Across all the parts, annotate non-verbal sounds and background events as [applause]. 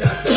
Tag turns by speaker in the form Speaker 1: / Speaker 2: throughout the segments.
Speaker 1: Look [laughs]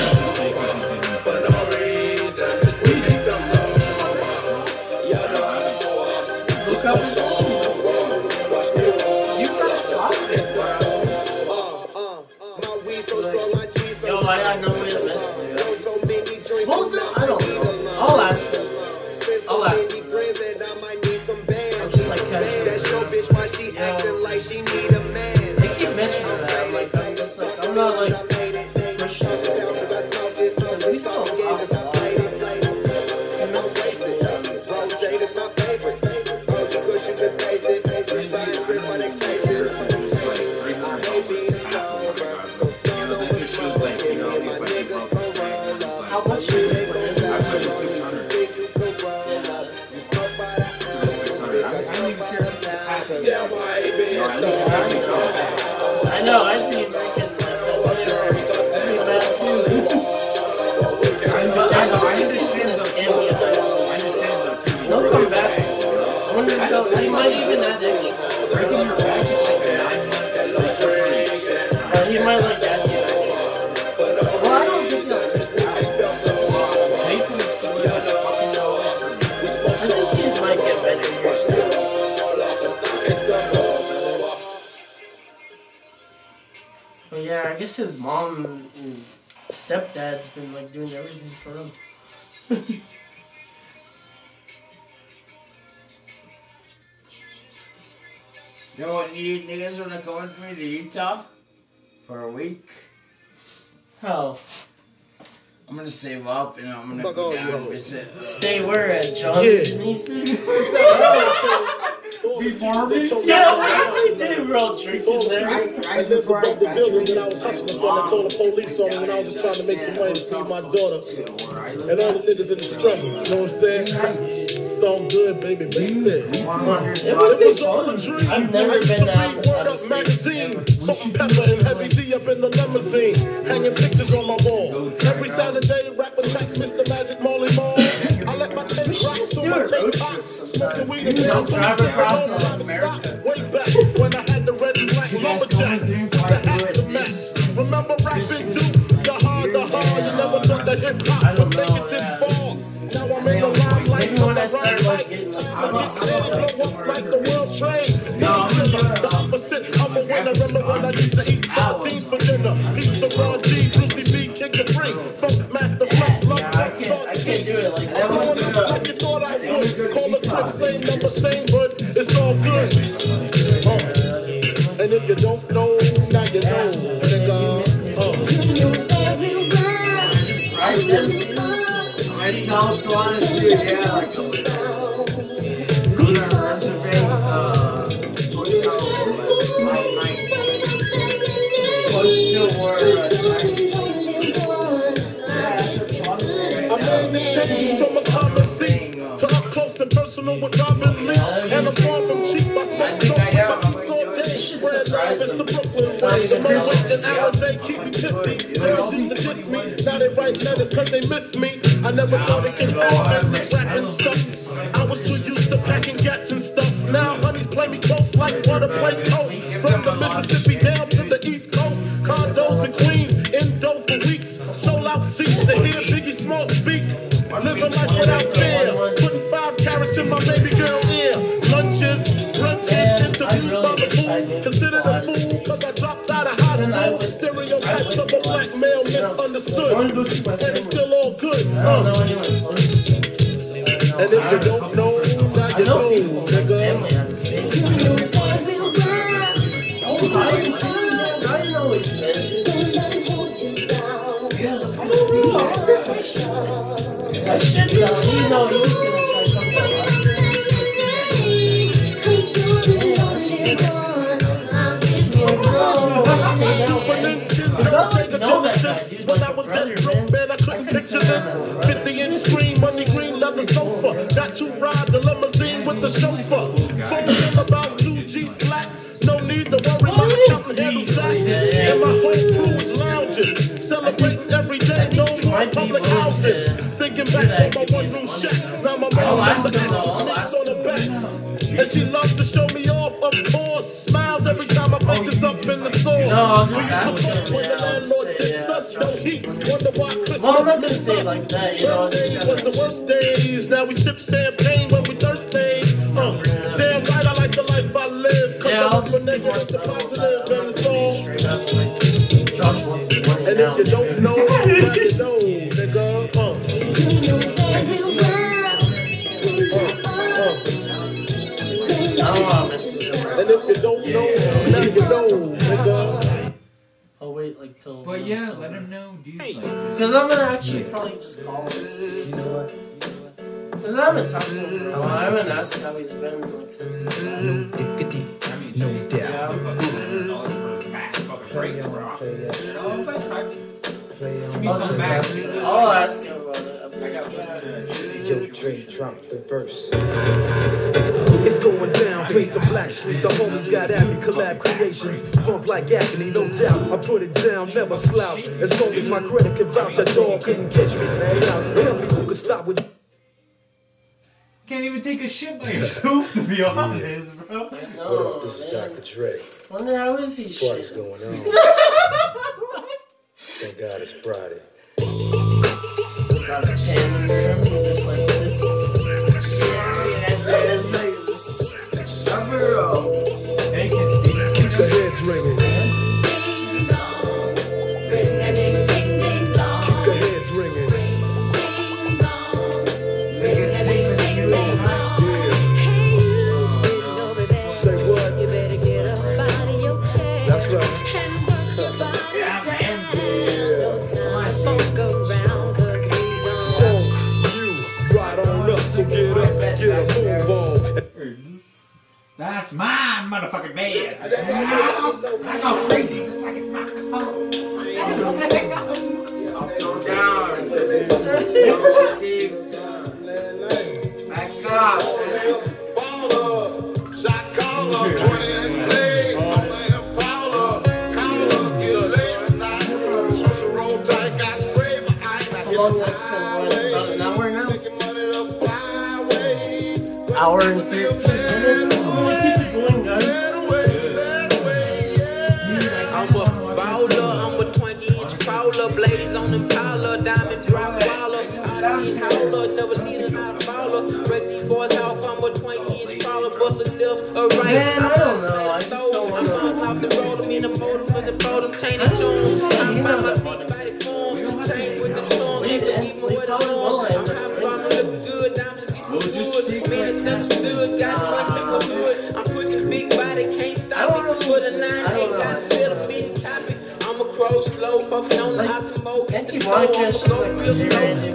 Speaker 1: stepdad's been like doing everything for him. [laughs]
Speaker 2: You know what you niggas wanna go with me to Utah for a week?
Speaker 1: How?
Speaker 2: I'm gonna save up and I'm gonna
Speaker 3: Fuck
Speaker 2: go
Speaker 3: all
Speaker 2: down
Speaker 3: you
Speaker 2: and
Speaker 3: hoes.
Speaker 2: visit.
Speaker 1: Stay where at John
Speaker 3: Yeah.
Speaker 1: Denise's?
Speaker 3: Before me?
Speaker 1: Yeah, we did. We're all drinking there.
Speaker 3: I lived above the building when I was hustling when I called the police on me when I was just trying to make some money to feed my daughter. And all the niggas in the struggle, you know what I'm saying? It's all good, baby, baby. Uh,
Speaker 1: It would be
Speaker 3: was all a dream.
Speaker 1: I've never
Speaker 3: I used
Speaker 1: been
Speaker 3: to
Speaker 1: out-
Speaker 3: read Word
Speaker 1: of
Speaker 3: Up magazine, Salt-n-Pepa and heavy D up in the limousine, hanging pictures on my wall. Every Saturday, rap attack, Mr. Magic Marley Marl. I let my tape
Speaker 1: should
Speaker 3: rock so my tape pop. Smoking weed and
Speaker 1: You know, drive across
Speaker 3: and all that
Speaker 1: America.
Speaker 3: Way back when I had the red and black
Speaker 2: You guys
Speaker 3: lumberjack,
Speaker 1: Maybe when I
Speaker 3: cause I
Speaker 1: start
Speaker 3: rhyme
Speaker 1: like
Speaker 3: like
Speaker 1: getting like
Speaker 3: I
Speaker 1: money,
Speaker 3: get sales blow up like the world trade.
Speaker 2: No, I'm
Speaker 3: the opposite of a winner. Remember when I used to eat sardines for dinner? Used to G, Brucey B, Kid Capri, Funk Master Flex, Love
Speaker 1: Yeah, I
Speaker 3: Rock,
Speaker 1: can't. I
Speaker 3: Star
Speaker 1: can't do it like
Speaker 2: That was the-
Speaker 3: you thought I
Speaker 2: they only go
Speaker 3: would. Call the same number, same hood. It's all good. Uh, and if you don't know, now you know, nigga. Uh.
Speaker 1: I
Speaker 2: don't want to do yeah, like
Speaker 3: The and Moet
Speaker 1: Christmas,
Speaker 3: and Alizé keep me pissy. Niggas used to kiss me. Now they write letters cause they miss me. I never thought it could happen. Rapping stuff. I was too used to packing gats and stuff. Now honeys play me close like water play toast. From the Mississippi you don't know, now
Speaker 1: I
Speaker 3: you
Speaker 1: know oh,
Speaker 3: know,
Speaker 1: people in my family
Speaker 3: nigga.
Speaker 1: out of state. Oh, Ryan too. Yeah, Ryan always says. Yeah, the fuck I should tell him. You know, he was
Speaker 3: my
Speaker 1: I'll
Speaker 3: mom on
Speaker 1: him, though, I'll ask
Speaker 3: the
Speaker 1: him.
Speaker 3: back. And she loves to show me off, of course. Smiles every time my face is up in the store.
Speaker 1: No, I'll just
Speaker 3: We used to
Speaker 1: ask him,
Speaker 3: When
Speaker 1: yeah,
Speaker 3: the landlord dissed us, no heat. Wonder why Christmas
Speaker 1: Well, I'm not gonna say it like that, you know, I
Speaker 3: Days was the worst days. Now we sip champagne when we thirsty. Uh, damn right, I like the life I live. Cause
Speaker 1: Yeah,
Speaker 3: I
Speaker 1: I'll
Speaker 3: look
Speaker 1: just
Speaker 3: for
Speaker 1: be more
Speaker 3: negative to
Speaker 1: subtle about
Speaker 3: positive
Speaker 1: it. I'm
Speaker 3: and it's all.
Speaker 1: be straight up like Josh wants the
Speaker 3: And if you don't know, [laughs]
Speaker 1: him
Speaker 3: know,
Speaker 4: dude. Like,
Speaker 1: Because I'm gonna actually probably just call him. Because I haven't talked to him in a while. I haven't asked how he's been like since he's
Speaker 4: I mean,
Speaker 5: No
Speaker 4: shit,
Speaker 5: doubt.
Speaker 4: yeah, fucking dollars for a back, fucking
Speaker 5: Play
Speaker 4: great,
Speaker 5: on,
Speaker 4: bro.
Speaker 5: play
Speaker 4: You
Speaker 5: on,
Speaker 4: know, it's like, I-
Speaker 5: play
Speaker 4: Give me
Speaker 5: on.
Speaker 1: I'll
Speaker 4: some
Speaker 1: just
Speaker 4: back,
Speaker 1: ask
Speaker 4: dude.
Speaker 1: him. I'll ask him about it.
Speaker 4: I got one.
Speaker 5: Yo, Dre, drop the verse. It's going down, fades of black sheep. The homies got at me, collab creations. Bump like agony, no doubt. I put it down, never slouch. As long as my credit can vouch, a dog couldn't catch me. Say out, tell me who could stop with.
Speaker 4: Can't even take a shit by yourself, to be honest, bro.
Speaker 1: No,
Speaker 6: This is
Speaker 1: man.
Speaker 6: Dr. Dre.
Speaker 1: Wonder how is he
Speaker 6: Party's
Speaker 1: shit?
Speaker 6: going on. [laughs] Thank God it's Friday.
Speaker 1: Got a pen under him, he just like this.
Speaker 4: Motherfucking bed. I go crazy just like it's my color.
Speaker 7: I'll throw down. Steve, back up.
Speaker 3: Shot caller, 20 and play. On the Impala.
Speaker 7: Howler, never baller. Break these boys off, I'm a 20 inch crawler, bust a left, a right.
Speaker 1: Man, I don't know, I just don't
Speaker 7: I'm
Speaker 1: wanna-
Speaker 7: shooting off the road, I'm in the motor with the bottom, chain and tune. I'm by my feet, body form, chain with the storm,
Speaker 1: We
Speaker 7: they can keep me with the
Speaker 1: probably will
Speaker 7: norm.
Speaker 1: end
Speaker 7: I'm
Speaker 1: up
Speaker 7: happy, I'm looking good, diamonds get
Speaker 4: We'll
Speaker 7: you
Speaker 4: just
Speaker 7: good. Man, it's understood, got money, ah. look good. I'm pushing big body, can't stop
Speaker 1: know.
Speaker 7: Put a nine,
Speaker 1: I don't
Speaker 7: eight,
Speaker 1: know.
Speaker 7: got a big copy. I'm a crow slow, on the
Speaker 1: Like,
Speaker 7: optimo.
Speaker 1: Anti
Speaker 7: Slow, I'ma
Speaker 1: Podcast is
Speaker 7: go
Speaker 1: like
Speaker 7: real slow.
Speaker 1: Randy,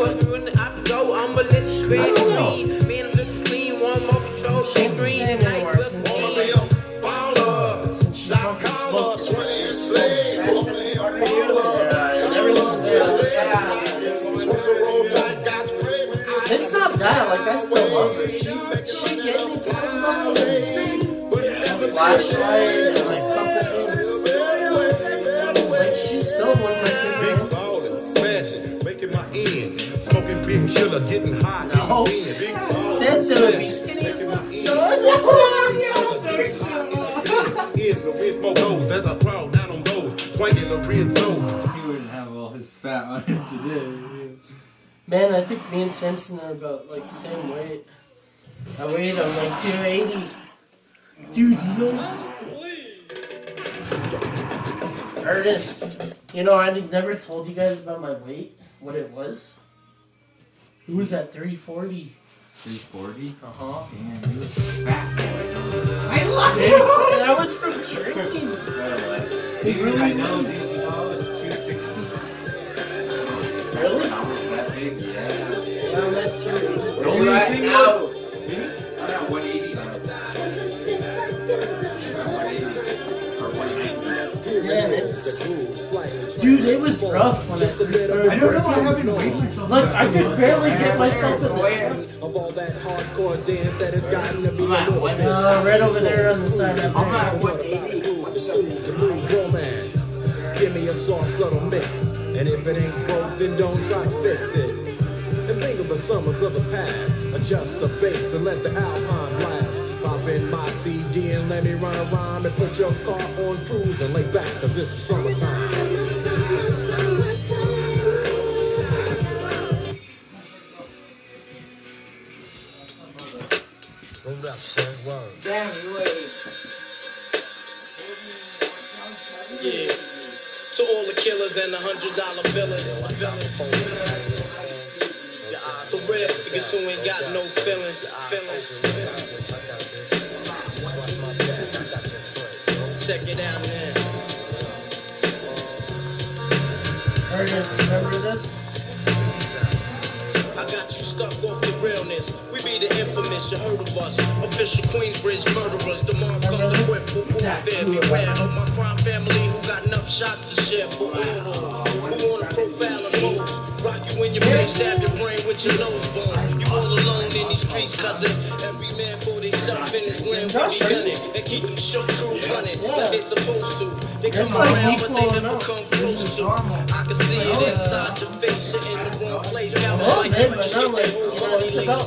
Speaker 7: let you scratch
Speaker 1: I don't know.
Speaker 7: me. Man, I'm clean, one more control,
Speaker 1: She
Speaker 7: green,
Speaker 1: saying
Speaker 7: night,
Speaker 1: anymore
Speaker 7: me.
Speaker 3: Wanna be a baller.
Speaker 1: Since she
Speaker 3: Shot
Speaker 1: fucking
Speaker 3: caller,
Speaker 1: smoked.
Speaker 3: 20 and slay. On the Impala.
Speaker 1: Yeah, and ever since then, I just haven't-
Speaker 3: Social roll tight, got spray behind.
Speaker 1: It's not that, like, I still love her. She, she gave me 20 bucks and a flashlight and, like, Oh.
Speaker 8: big killer, getting hot.
Speaker 1: No.
Speaker 8: in the Big ballin',
Speaker 1: Sense it would be skinny as
Speaker 8: making
Speaker 1: fuck.
Speaker 8: In the wind smoke goes as I crawl down on those. Twanging the red toes.
Speaker 4: He wouldn't have all his fat on him today.
Speaker 1: Man, I think me and Simpson are about, like, the same weight. I weighed, I'm like 280. Dude, you know. Ernest, you know, I never told you guys about my weight, what it was. It was at 340.
Speaker 4: 340?
Speaker 1: Uh huh.
Speaker 4: Damn, you look fat boy. I love
Speaker 1: Dude, and I was from drinking.
Speaker 4: Dude, I know, dude, you know, I was 260.
Speaker 1: Really?
Speaker 4: I was that big, yeah.
Speaker 1: Yeah, I'm at 280.
Speaker 4: The only
Speaker 7: Right
Speaker 4: thing
Speaker 7: now.
Speaker 4: was, dude, I'm at 180 now. I'm at 180. Or 190.
Speaker 1: Man, it's, dude, it was rough when I first started.
Speaker 4: I don't know, why I haven't weighed myself.
Speaker 1: Look, I could barely get myself in the
Speaker 5: Of all that hardcore dance that has gotten to be a
Speaker 7: I'm
Speaker 5: little bit
Speaker 1: Uh, right over there on the side of
Speaker 7: I'm
Speaker 1: that
Speaker 7: at
Speaker 5: What about
Speaker 7: 180.
Speaker 5: blues, blues, and blues romance? Give me a soft, subtle mix. And if it ain't broke, then don't try to fix it. And think of the summers of the past. Adjust the bass and let the alpine blast in my CD and let me run around and put your car on cruise and lay back cause it's summertime.
Speaker 7: Yeah. To all the killers and the hundred dollar billers. Your because who ain't got no Check it out now.
Speaker 1: Ernest, remember this?
Speaker 7: I got you stuck off the realness. We be the infamous, you heard of us. Official Queensbridge murderers. The mob comes equipped for warfare. Beware of my crime family who got enough shots to share for all those who wanna profile and moves. Rock you in your face, stab your brain with your nose bone in these streets, cousin. Every man for himself in his land keep them show crews running like they supposed to. They come around, but they never come close to. I can see it inside your face. You're in the wrong place.
Speaker 1: It's
Speaker 7: like you just get that whole body laced up.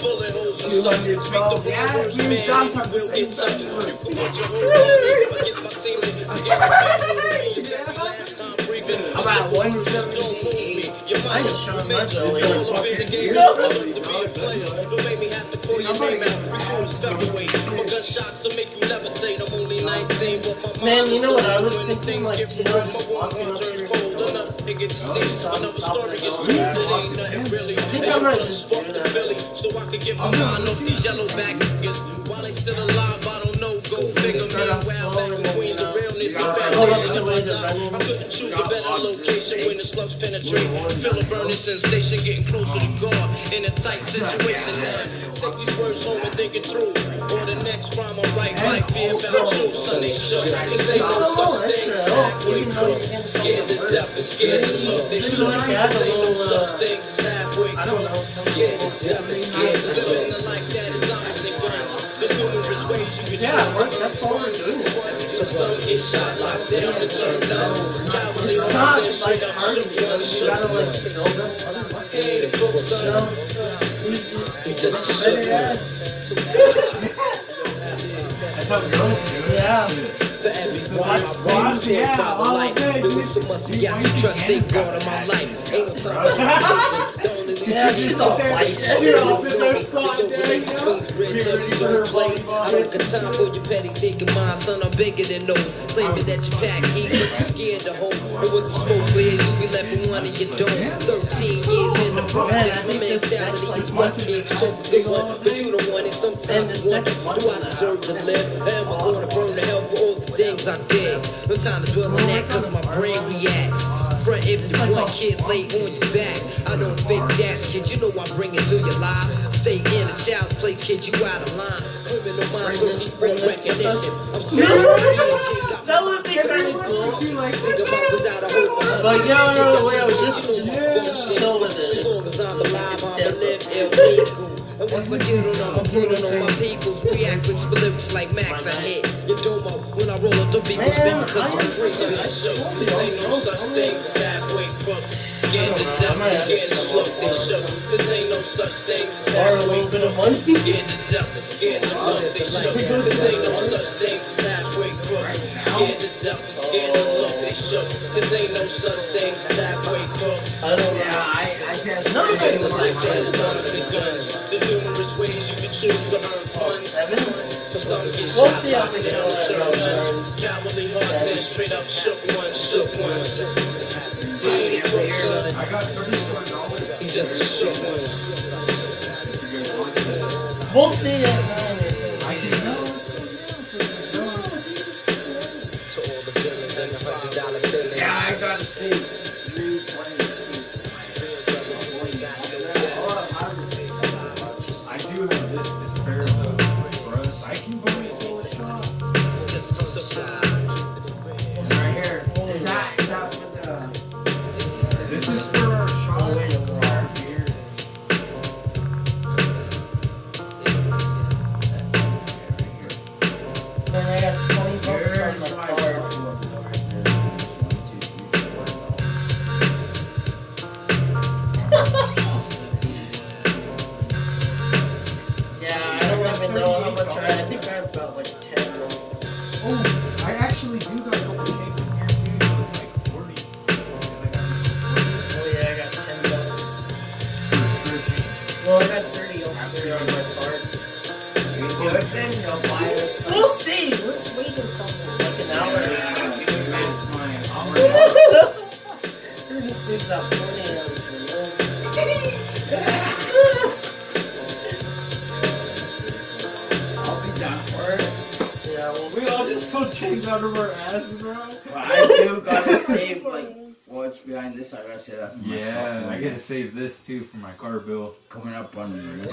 Speaker 7: Bullet holes and such. Make the wrong words, man.
Speaker 2: We'll
Speaker 7: get. You can your whole body against my. I get respect. [laughs] Last time breathing.
Speaker 2: I'm at
Speaker 1: I
Speaker 7: is
Speaker 1: showing my
Speaker 7: major. It's all up game.
Speaker 1: No.
Speaker 7: To be a player. Don't make me have to call your name out. It featherweight. My gunshots will make you levitate. I'm only 19, but my
Speaker 1: Man, you know what I was thinking, like, you know, just walking up here.
Speaker 7: cold. Another nigga to see. Another story is
Speaker 1: Oh,
Speaker 7: true.
Speaker 1: yeah.
Speaker 7: It ain't.
Speaker 1: I think I might just do that.
Speaker 7: So I can get my mind off these yellow back niggas. While they still alive, realness, the
Speaker 2: hold up
Speaker 7: foundation
Speaker 1: to
Speaker 7: of
Speaker 1: where
Speaker 7: my
Speaker 1: the running-
Speaker 7: I couldn't choose a better location when the slugs penetrate. Feel a burning sensation, getting closer to God in a tight situation now. Take these words home and think it through. Or the next rhyme I write might be about you. Sunday shook. Cause ain't no such thing as halfway crooks. Scared to death and scared to love. They shook. Cause ain't no such thing as halfway crooks. Scared to death and scared to live. Living like that
Speaker 1: Yeah,
Speaker 7: choose
Speaker 1: what- that's all we're doing is
Speaker 7: so some get shot, locked down, and turned nuts. Cowardly
Speaker 1: It's not like
Speaker 7: straight
Speaker 1: hard to
Speaker 7: one,
Speaker 1: You gotta
Speaker 7: one.
Speaker 1: like build up other muscles.
Speaker 7: He ain't a crook,
Speaker 1: You know? Who's
Speaker 7: just
Speaker 1: the
Speaker 7: shook
Speaker 1: better
Speaker 7: one.
Speaker 1: ass?
Speaker 4: That's how girls do it.
Speaker 1: Yeah.
Speaker 7: For every
Speaker 1: Watch things,
Speaker 4: yeah,
Speaker 7: father
Speaker 4: all
Speaker 7: life.
Speaker 4: day.
Speaker 7: There was so much he got to trust, in my life. Ain't no time for conversation.
Speaker 1: Yeah, she's all white.
Speaker 4: She all sit there squatting down, you know?
Speaker 7: Bridge up, you don't play. I don't got time for your petty thinking, my son, I'm bigger than those. Claiming that you pack heat, but you're scared to hold. And with the smoke clears, you be left with one in your dome. 13 years in the
Speaker 1: Man, I
Speaker 7: project, my
Speaker 1: think this next,
Speaker 7: mentality
Speaker 1: like,
Speaker 7: is
Speaker 1: month
Speaker 7: much
Speaker 1: is
Speaker 7: each
Speaker 1: just
Speaker 7: the
Speaker 1: big
Speaker 7: one,
Speaker 1: old
Speaker 7: but you don't want it.
Speaker 1: And
Speaker 7: Sometimes
Speaker 1: this
Speaker 7: you wonder,
Speaker 1: next month
Speaker 7: do I
Speaker 1: and a half.
Speaker 7: deserve to live? Am I gonna burn to hell for all the things I did? No time to dwell on that, cause my brain reacts. Front if you
Speaker 1: like
Speaker 7: want,
Speaker 1: all
Speaker 7: kid, lay on your back. I don't fake jazz, kid, you know I bring it to your life. Stay in a child's place, kid, you out of line. Criminal minds don't need real
Speaker 1: this with us.
Speaker 7: recognition. I'm sorry, [laughs]
Speaker 1: That would be pretty cool.
Speaker 7: Think about without a hope
Speaker 1: But yo, yo, yo, just, just chill with it.
Speaker 7: As long as I'm alive, I'ma
Speaker 1: Yeah.
Speaker 7: Live illegal. And once I get on, I'ma put it on my peoples. React with lyrics like Max. I hit your domo when I roll up the. Speak
Speaker 1: Man,
Speaker 7: because I'm free. This ain't no such thing as halfway crooks. Scared to death, scared to look, they shook. This ain't no such thing as halfway
Speaker 1: little bit of
Speaker 7: crooks.
Speaker 1: money.
Speaker 7: Scared to death, scared to look, they shook. This ain't no such thing as halfway crooks. Scared to death, scared to look, they shook. This ain't no such thing as halfway crooks.
Speaker 1: I don't know.
Speaker 2: I, I can't
Speaker 1: No,
Speaker 2: say
Speaker 7: Ain't
Speaker 2: it
Speaker 7: no like that, guns and guns. There's numerous ways you can choose to earn funds.
Speaker 1: Seven?
Speaker 7: Some get
Speaker 1: We'll
Speaker 7: shot,
Speaker 1: see how we
Speaker 7: down,
Speaker 1: go
Speaker 7: and
Speaker 1: at
Speaker 7: turn
Speaker 1: it,
Speaker 7: nuns. Cowardly hearts and straight up shook ones, shook ones. He ain't a crook, son.
Speaker 4: I got thirty-four dollars.
Speaker 7: He just a shook one.
Speaker 1: We'll see.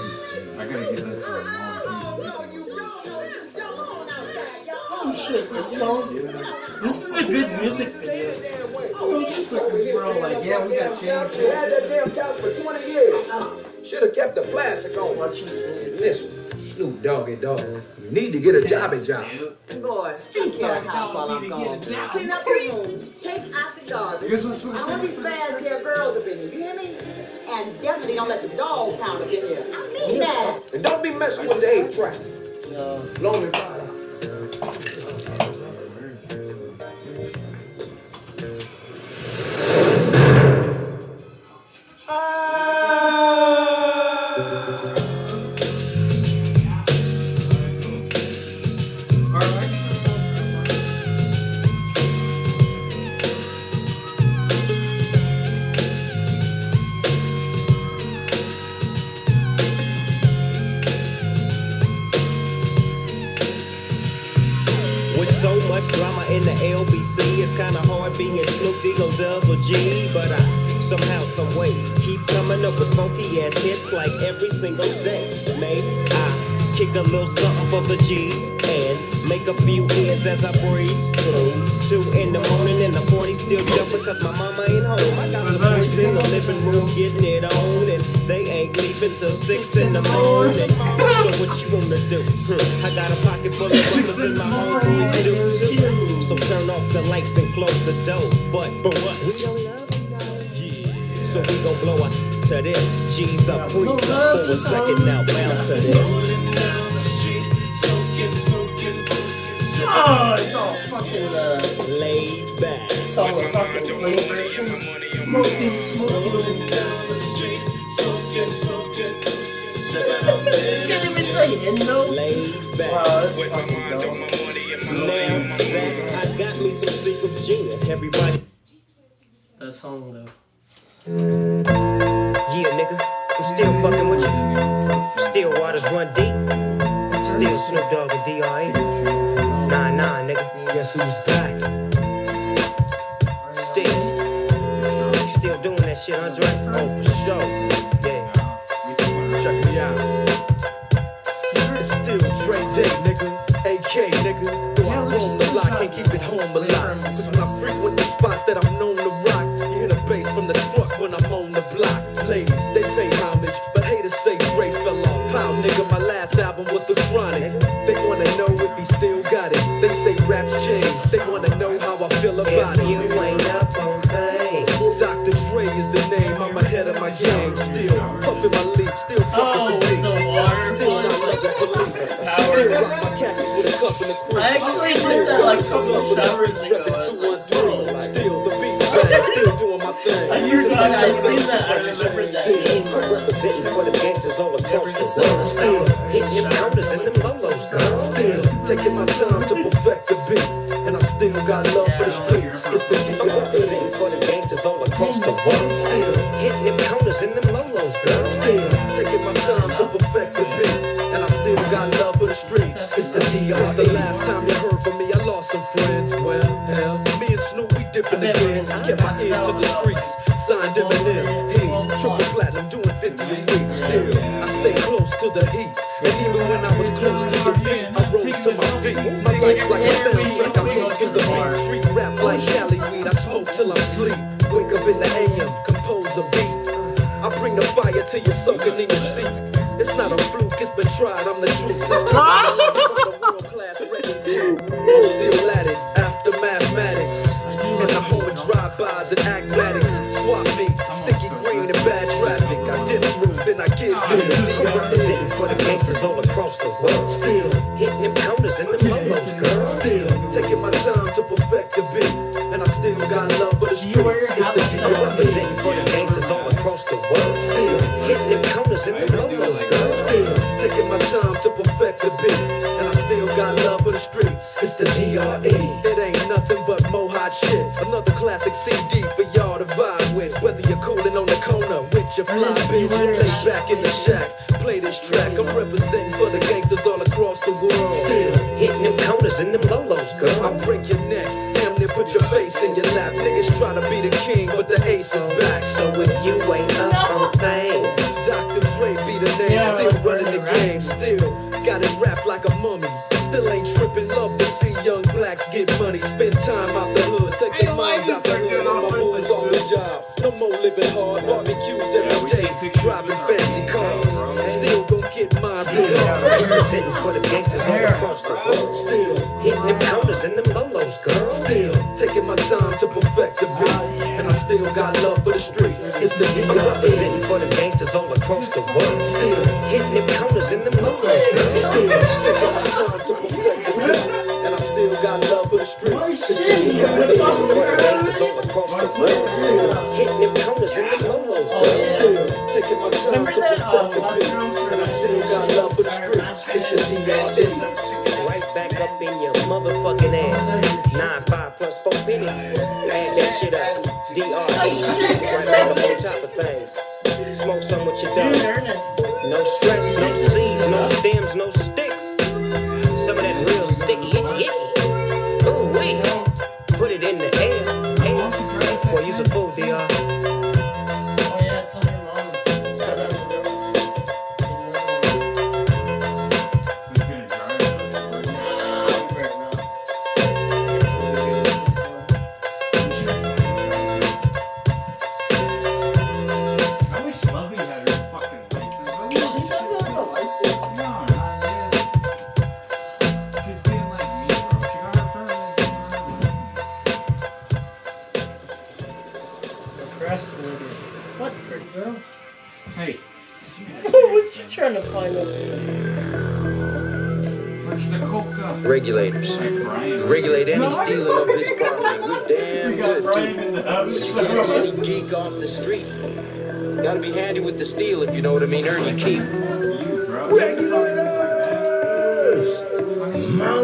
Speaker 4: I gotta give that to my mom.
Speaker 1: Oh shit, this song. This is a good music video.
Speaker 2: Bro, like yeah, we got change.
Speaker 5: You had that damn couch for 20 years. Should have kept the plastic on.
Speaker 1: Watch this music.
Speaker 5: Listen, Snoop Doggy Dogg, you need to get a jobby job.
Speaker 9: Boy, take care of the house while I'm gone. Clean up the room, take out the garbage.
Speaker 10: You guys want to smoke a
Speaker 9: I want these
Speaker 10: cigarette?
Speaker 9: bad hair girls up in here, you hear me? And definitely don't let the dog pound up in here. I mean that.
Speaker 5: And don't be messing with the eight track.
Speaker 1: No.
Speaker 5: Loan
Speaker 11: in the LBC, it's kinda hard being Snoop Dogg Double G. But I somehow, some way, keep coming up with funky ass hits like every single day. Maybe I kick a little something for the G's and make a few ends as I breeze through. Two in the morning and the 40 still jumping cause my mama ain't home. I got some boys in the living room getting it on and they ain't leaving till six in the morning. So what you wanna do? Hmm, I got a pocket full of rubbers and my homeboys do too. So turn off the lights and close the door. But for what? We don't love yeah. So we gon' blow up to this. G's up, freeze up for a second now. Bounce to this.
Speaker 1: Oh, it's all fucking, uh,
Speaker 11: Laid back.
Speaker 1: it's all a fucking clean version. Smoking, smoking. [laughs] Can't even say Indo.
Speaker 11: Laid back.
Speaker 1: Wow, that's fucking dope.
Speaker 11: Now I got me some secret gin. Everybody,
Speaker 1: That song though.
Speaker 11: yeah, nigga. I'm still fucking with you. Still waters run deep. Still Snoop Dogg and D.R.E. Nigga.
Speaker 5: Guess who's back?
Speaker 11: Still. Still doing that shit, Andre?
Speaker 5: Oh, for sure.
Speaker 11: Yeah.
Speaker 5: Check me out. It's still Dre Day, nigga. AK, nigga. Though I roam the block, can't keep it home a lot. Cause when I frequent raps change. They wanna know how I feel about
Speaker 11: If you
Speaker 5: it.
Speaker 11: ain't up on things.
Speaker 5: Dr. Dre is the name, I'm ahead of my game. Still puffin' my leaf, still
Speaker 1: Oh,
Speaker 5: fucking
Speaker 1: with
Speaker 5: the
Speaker 1: the
Speaker 5: Still not
Speaker 1: flows
Speaker 5: like
Speaker 1: like
Speaker 5: a police. Still rock my khakis with a cup and a crew.
Speaker 1: I actually did that like a couple of showers ago. I was like,
Speaker 5: Still the beat bang, still doing my thing.
Speaker 1: I hear that, I seen that,
Speaker 11: and
Speaker 5: acmatics, swap meets, sticky green and bad traffic. I did through, then I give through the DR.
Speaker 11: Representing for the gangsters all across the world.
Speaker 5: Still,
Speaker 11: Hitting them counters and them lolos, girl.
Speaker 5: still taking my time to perfect the beat. And I still got love for the streets.
Speaker 1: you wear your
Speaker 5: It's the DR.
Speaker 11: Representing for the gangsters all across the world.
Speaker 5: Still,
Speaker 11: Hitting them counters and them lolos, girl.
Speaker 5: still taking my time to perfect the beat. And I still got love for the streets. It's the DRE. It ain't nothing but mo hot shit. Another classic CD back in the shack. Play this track. I'm representing for the gangsters all across the world. Still
Speaker 4: Hitting them corners and them lolos, girl.
Speaker 5: I'll break your neck. Damn near put your face in your lap. Niggas try to be the king, but the ace is back.
Speaker 4: So if you ain't up on things,
Speaker 5: Dr. Dre be the name,
Speaker 1: Yeah,
Speaker 5: still running the
Speaker 1: right.
Speaker 5: game, still got it wrapped like a mummy. Still ain't tripping, love to see young blacks get money, spend time out the hood, take their minds out the hood, and my boys on the job. No more living hard, barbecues every day, driving
Speaker 4: and them steel if you know what I mean. Keep.
Speaker 12: You,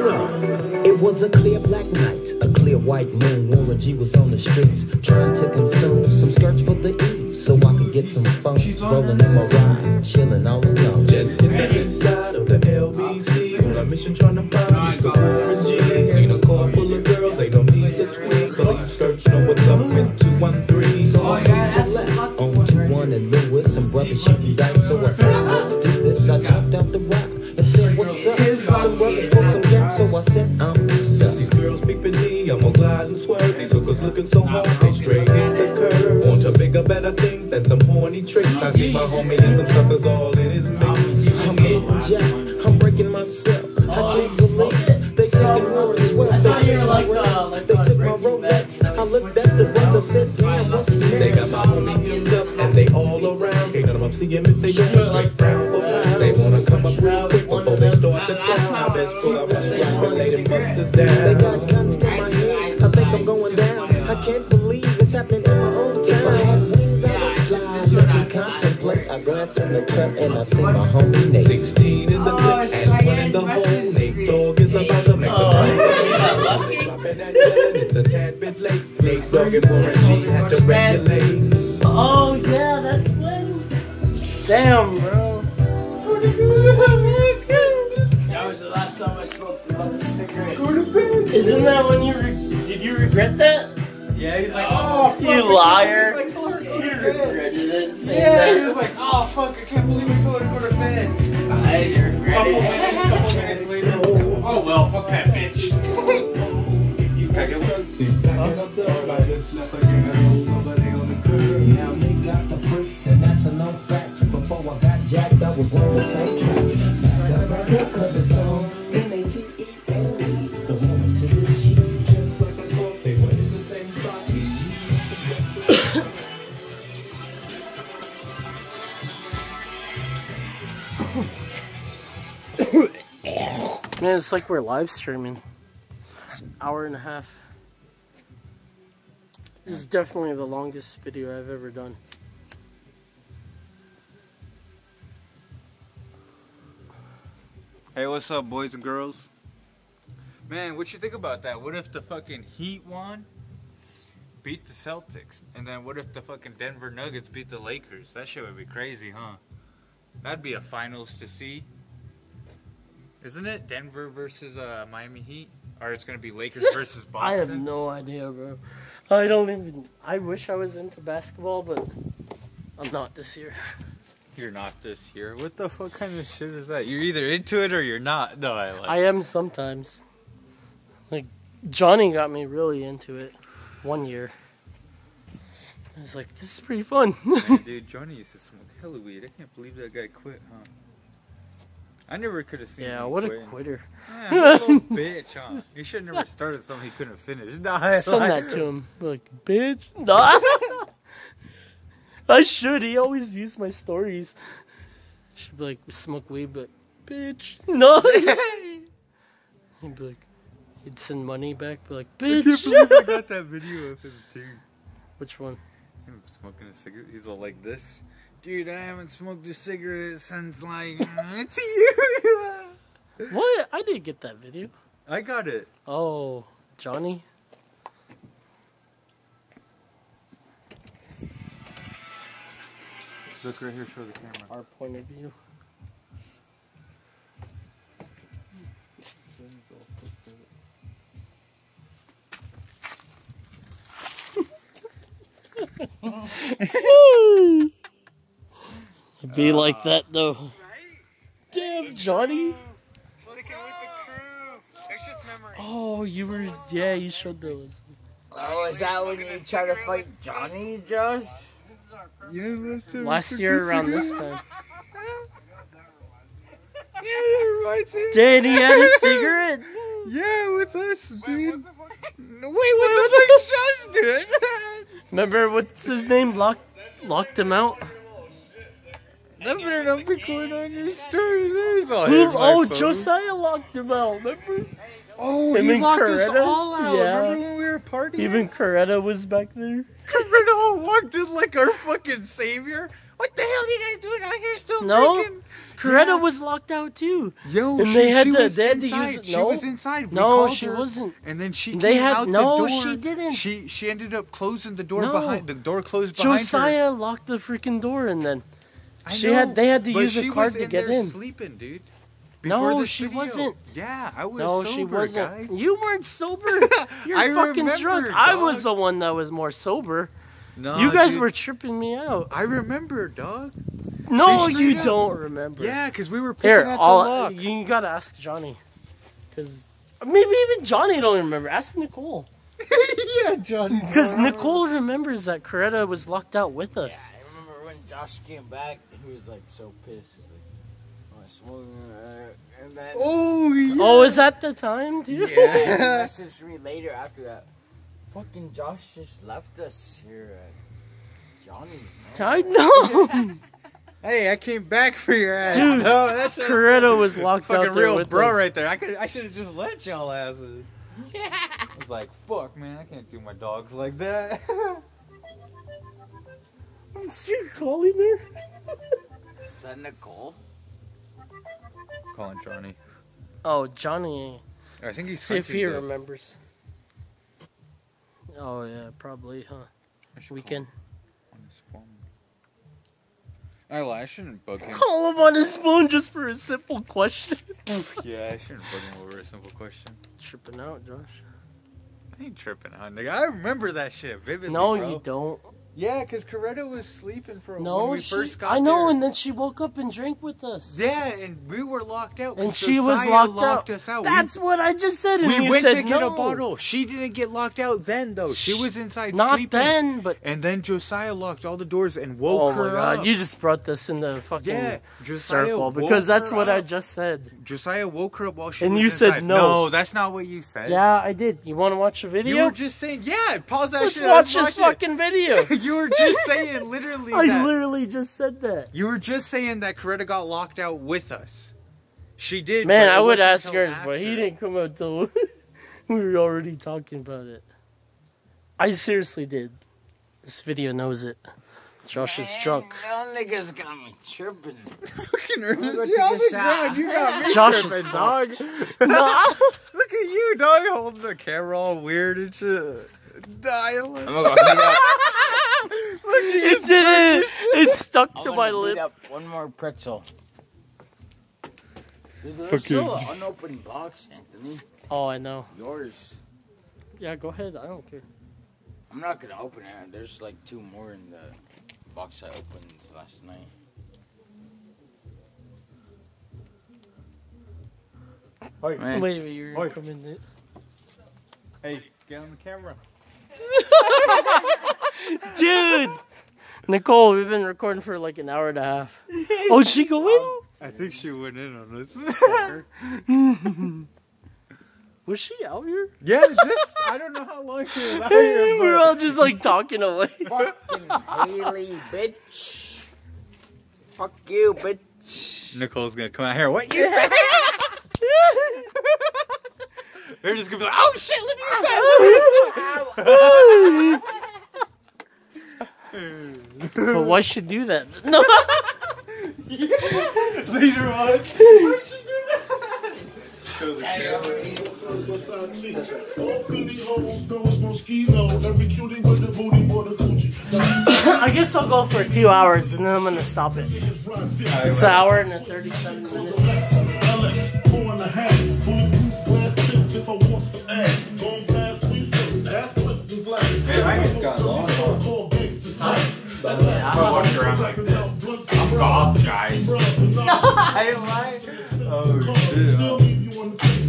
Speaker 12: bro.
Speaker 11: It was a clear black night, a clear white moon. Warren G was on the streets, trying to consume some skirts for the eve, so I could get some fun. Rolling in my ride, chilling all alone.
Speaker 2: Just hit the east side of the LBC on a mission trying see my homie and some suckers all in his mix.
Speaker 11: I'm getting jacked, I'm breaking myself. I oh, can't believe it. they taking Warren's wealth. They took my rings, they took my Rolex. I looked at the brother, said, damn, what's this?
Speaker 2: They got my homie hemmed up and they all around. Can't none of them see him if they going
Speaker 11: cut and I see my homie Nate.
Speaker 2: 16 in the oh, clip and one in the hole. Nate Dogg is about to make some money. Dropping and yelling, it's a tad bit late. Nate Dogg and Warren G had to regulate.
Speaker 1: Oh yeah, that's when. Damn, bro. That was the last time I smoked a lucky cigarette. Isn't that when you re- did you regret that?
Speaker 12: Yeah, he's like, oh, oh fuck,
Speaker 1: You liar.
Speaker 12: I told her to
Speaker 1: You
Speaker 12: go to bed.
Speaker 1: regretted it. saying
Speaker 12: Yeah, he was like, oh, fuck, I can't believe I told her to go to bed.
Speaker 1: I regret
Speaker 12: Couple
Speaker 1: it.
Speaker 12: minutes, couple minutes later. Oh, well, fuck that bitch. [laughs]
Speaker 2: You pack it up, see, pack it up, dog. I just slept again, I rolled nobody on the curb.
Speaker 11: Now they got the freaks, and that's a no fact. Before I got jacked, I was on the same track. Back up, back up, cause it's on
Speaker 1: Man, it's like we're live streaming. Hour and a half. This is definitely the longest video I've ever done.
Speaker 4: Hey, what's up, boys and girls? Man, what you think about that? What if the fucking Heat won, beat the Celtics, and then what if the fucking Denver Nuggets beat the Lakers? That shit would be crazy, huh? That'd be a finals to see. Isn't it Denver versus uh, Miami Heat, or it's gonna be Lakers [laughs] versus Boston?
Speaker 1: I have no idea, bro. I don't even. I wish I was into basketball, but I'm not this year.
Speaker 4: You're not this year. What the fuck kind of shit is that? You're either into it or you're not. No, I like.
Speaker 1: I am sometimes. Like Johnny got me really into it one year. I was like, this is pretty fun. [laughs]
Speaker 4: Man, dude, Johnny used to smoke hella weed. I can't believe that guy quit, huh? I never could have seen
Speaker 1: yeah, what a quitter.
Speaker 4: Yeah, a little [laughs] bitch, huh? He should have never started something he couldn't finish. [laughs] Nah,
Speaker 1: Send that to [laughs] him. Like, bitch. Nah. I should. He always views my stories. Should be like, smoke weed, but bitch. No. He'd be like, he'd send money back, be like,
Speaker 4: I
Speaker 1: bitch.
Speaker 4: believe I got that video of him too.
Speaker 1: Which one?
Speaker 4: Him smoking a cigarette. He's all like this. Dude, I haven't smoked a cigarette since like uh, [laughs] to you.
Speaker 1: What? I didn't get that video.
Speaker 4: I got it.
Speaker 1: Oh, Johnny.
Speaker 4: Look right here, show the camera.
Speaker 1: Our point of view. [laughs] [laughs] It'd be like that though. Damn, Johnny. Oh, you were. Yeah, you showed those.
Speaker 2: Oh, is that when you try to fight Johnny, Josh?
Speaker 4: You know,
Speaker 1: Last year around this time.
Speaker 4: Yeah, that reminds me.
Speaker 1: Did he had a cigarette?
Speaker 4: Yeah, with us, dude. Wait, what the fuck's Josh doing?
Speaker 1: Remember what's his name? Locked locked him out.
Speaker 4: That better not be going on your story. There's all
Speaker 1: Who,
Speaker 4: in my
Speaker 1: oh,
Speaker 4: phone.
Speaker 1: Josiah locked him out. Remember?
Speaker 4: Oh,
Speaker 1: Him
Speaker 4: he
Speaker 1: and
Speaker 4: locked us all out.
Speaker 1: Yeah.
Speaker 4: Remember when we were partying?
Speaker 1: Even Coretta was back there.
Speaker 4: Coretta walked in like our fucking savior. What the hell are you guys doing out here still
Speaker 1: No,
Speaker 4: drinking?
Speaker 1: Coretta
Speaker 4: Yeah.
Speaker 1: was locked out too.
Speaker 4: Yo,
Speaker 1: and
Speaker 4: she,
Speaker 1: they had
Speaker 4: she
Speaker 1: to
Speaker 4: was
Speaker 1: they had to
Speaker 4: inside.
Speaker 1: use it.
Speaker 4: She
Speaker 1: No,
Speaker 4: was inside. We
Speaker 1: no, she
Speaker 4: her,
Speaker 1: wasn't.
Speaker 4: And then she
Speaker 1: They
Speaker 4: came
Speaker 1: had-
Speaker 4: out
Speaker 1: no,
Speaker 4: the door.
Speaker 1: she didn't.
Speaker 4: She she ended up closing the door
Speaker 1: No.
Speaker 4: behind the door closed behind her.
Speaker 1: Josiah locked the freaking door and then
Speaker 4: I
Speaker 1: she
Speaker 4: know,
Speaker 1: had they had to use a card
Speaker 4: was
Speaker 1: to
Speaker 4: in
Speaker 1: get
Speaker 4: there
Speaker 1: in.
Speaker 4: Sleeping, dude.
Speaker 1: No, she
Speaker 4: video.
Speaker 1: wasn't.
Speaker 4: Yeah, I was
Speaker 1: No,
Speaker 4: sober,
Speaker 1: she wasn't.
Speaker 4: guy.
Speaker 1: You weren't sober. [laughs] You're
Speaker 4: I
Speaker 1: fucking
Speaker 4: remember,
Speaker 1: drunk. I was the one that was more sober.
Speaker 4: No,
Speaker 1: you guys
Speaker 4: dude.
Speaker 1: were tripping me out.
Speaker 4: I remember, dog.
Speaker 1: No, you
Speaker 4: up-
Speaker 1: don't remember.
Speaker 4: Yeah, because we were picking
Speaker 1: Here,
Speaker 4: at
Speaker 1: all,
Speaker 4: the lock.
Speaker 1: you gotta ask Johnny, because maybe even Johnny don't remember. Ask Nicole, [laughs]
Speaker 4: yeah, Johnny. [laughs]
Speaker 1: because Nicole remembers that Coretta was locked out with us.
Speaker 2: I remember when Josh came back, he was like so pissed. He's like, "Oh, I smoking," uh, and then
Speaker 4: Oh, yeah.
Speaker 1: Oh, is that the time, dude?
Speaker 2: he
Speaker 4: Yeah.
Speaker 2: messaged me later after that. Fucking Josh just left us here at Johnny's, man.
Speaker 1: I know. [laughs]
Speaker 4: Hey, I came back for your ass.
Speaker 1: Dude,
Speaker 4: no, that
Speaker 1: Coretta was locked
Speaker 4: fucking
Speaker 1: out there
Speaker 4: real
Speaker 1: with
Speaker 4: bro
Speaker 1: us.
Speaker 4: right there. I could, I should have just let y'all asses. [laughs] I was like, fuck, man, I can't do my dogs like that. [laughs]
Speaker 1: You calling there?
Speaker 2: Is that Nicole?
Speaker 4: Calling Johnny.
Speaker 1: Oh, Johnny.
Speaker 4: I think he's
Speaker 1: See if he
Speaker 4: hunting the-
Speaker 1: remembers. Oh yeah, probably, huh?
Speaker 4: I should
Speaker 1: Weekend.
Speaker 4: call him on his phone. I lied. I shouldn't bug him.
Speaker 1: Call him on his phone just for a simple question. [laughs]
Speaker 4: yeah, I shouldn't bug him over a simple question.
Speaker 1: Tripping out, Josh.
Speaker 4: I ain't tripping out, nigga. I remember that shit vividly.
Speaker 1: No,
Speaker 4: bro.
Speaker 1: you don't.
Speaker 4: Yeah, because Coretta was sleeping for
Speaker 1: No,
Speaker 4: when we
Speaker 1: she,
Speaker 4: first got
Speaker 1: I know,
Speaker 4: there.
Speaker 1: and then she woke up and drank with us.
Speaker 4: Yeah, and we were locked out.
Speaker 1: And she was locked,
Speaker 4: locked
Speaker 1: out.
Speaker 4: us out.
Speaker 1: That's what I just said. And
Speaker 4: we, we went
Speaker 1: said
Speaker 4: to get
Speaker 1: no.
Speaker 4: a bottle. She didn't get locked out then, though. She was inside
Speaker 1: Not
Speaker 4: sleeping.
Speaker 1: then, but
Speaker 4: And then Josiah locked all the doors and woke
Speaker 1: oh
Speaker 4: her
Speaker 1: my god,
Speaker 4: up.
Speaker 1: you just brought this in the fucking
Speaker 4: Yeah, Josiah
Speaker 1: circle because that's what I just said.
Speaker 4: Josiah woke her up while she
Speaker 1: And
Speaker 4: was
Speaker 1: you said no.
Speaker 4: No, that's not what you said.
Speaker 1: Yeah, I did. You want to watch a video?
Speaker 4: You were just saying, yeah, pause that
Speaker 1: Let's
Speaker 4: shit.
Speaker 1: watch
Speaker 4: let's
Speaker 1: this
Speaker 4: watch it.
Speaker 1: fucking video. [laughs]
Speaker 4: you were just saying literally [laughs]
Speaker 1: I
Speaker 4: that.
Speaker 1: literally just said that.
Speaker 4: You were just saying that Coretta got locked out with us. She did.
Speaker 1: Man, I would ask
Speaker 4: until
Speaker 1: hers, but he didn't come out till [laughs] we were already talking about it. I seriously did. This video knows it. Josh is drunk.
Speaker 2: Y'all niggas got me tripping. [laughs]
Speaker 4: Fucking
Speaker 2: I'm gonna go
Speaker 4: Ernest, you on the ground. You got me
Speaker 1: Josh is
Speaker 4: tripping, dog.
Speaker 1: No.
Speaker 4: Look at you, dog, holding the camera all weird and shit. Dialing.
Speaker 2: I'm gonna go heat up.
Speaker 4: Look at you.
Speaker 1: It didn't. It stuck
Speaker 2: I'm
Speaker 1: to my lip.
Speaker 2: up one more pretzel. Dude, there's
Speaker 4: Fucking-
Speaker 2: still an unopened box, Anthony.
Speaker 1: Oh, I know.
Speaker 2: Yours.
Speaker 1: Yeah, go ahead. I don't care.
Speaker 2: I'm not gonna open it. There's like two more in the box I opened last night.
Speaker 4: Man.
Speaker 1: Wait, wait, you're
Speaker 4: Oi.
Speaker 1: coming in.
Speaker 4: Hey, get on the camera. [laughs]
Speaker 1: Dude! Nicole, we've been recording for like an hour and a half. [laughs] Oh, she go in?
Speaker 4: Um, I think she went in on this. [laughs]
Speaker 1: Was she out here?
Speaker 4: yeah, just I don't know how long she was out here. [laughs]
Speaker 1: We're all just like talking away.
Speaker 2: Fucking Haley, bitch. Fuck you, bitch.
Speaker 4: Nicole's gonna come out here. What you say? They're just gonna be like, oh shit, let me
Speaker 1: but why she do that? [laughs] No. [laughs]
Speaker 4: Later on. Show the camera.
Speaker 1: I guess I'll go for two hours and then I'm gonna stop it. It's an hour and a 37 minutes.
Speaker 4: If I walk around like this, I'm goth, guys. [laughs] I didn't lie. Oh shit. Oh.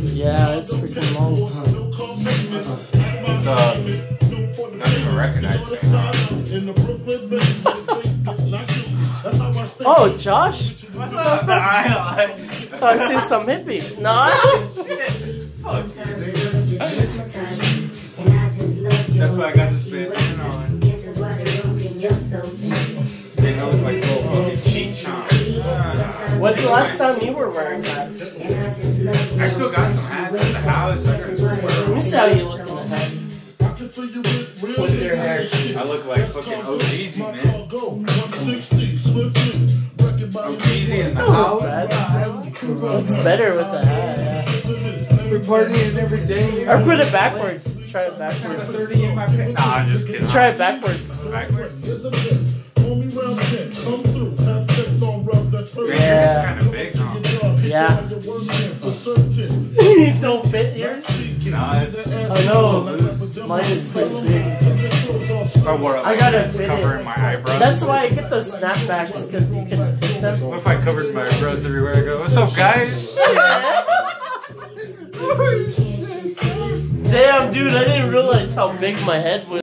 Speaker 1: Yeah, it's freaking long.
Speaker 4: It's uh, not even recognized me. [laughs]
Speaker 1: Oh, Josh?
Speaker 4: What's up? [laughs] I
Speaker 1: I seen some hippie. No.
Speaker 4: That's
Speaker 1: last time you were wearing hats?
Speaker 4: I still got some hats at the house. I can wear
Speaker 1: Let me see how you look in the hat. With your hair.
Speaker 4: I look like fucking OGZ, man. OGZ in the
Speaker 1: Oh,
Speaker 4: house.
Speaker 1: Looks better with the hat, yeah.
Speaker 4: We're partying every day.
Speaker 1: Or put it backwards. Try it backwards.
Speaker 4: 30 in my pants. Nah, I'm just kidding.
Speaker 1: Try it backwards.
Speaker 4: Backwards.
Speaker 1: Yeah. [laughs] Don't fit yours?
Speaker 4: Nah, it's,
Speaker 1: Oh no, mine is pretty big.
Speaker 4: I wore it
Speaker 1: I gotta
Speaker 4: this,
Speaker 1: fit
Speaker 4: covering
Speaker 1: it.
Speaker 4: my eyebrows.
Speaker 1: That's why I get those snapbacks because you can fit them.
Speaker 4: What if I covered my eyebrows everywhere I go? What's up, guys? [laughs]
Speaker 1: Damn, dude, I didn't realize how big my head was.